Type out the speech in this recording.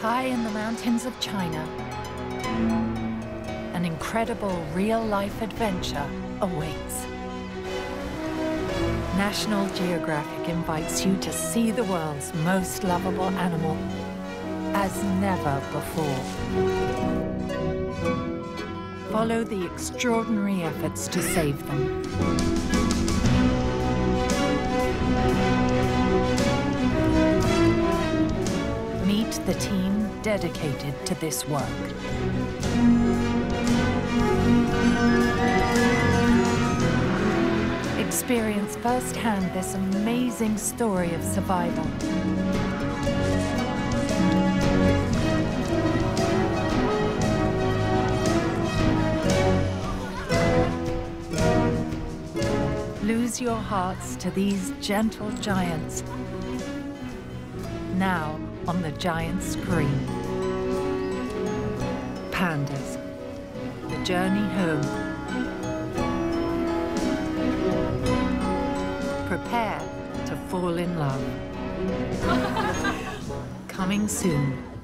High in the mountains of China, an incredible real-life adventure awaits. National Geographic invites you to see the world's most lovable animal as never before. Follow the extraordinary efforts to save them. Meet the team dedicated to this work. Experience firsthand this amazing story of survival. Lose your hearts to these gentle giants. Now on the giant screen. Pandas, the journey home. Prepare to fall in love. Coming soon.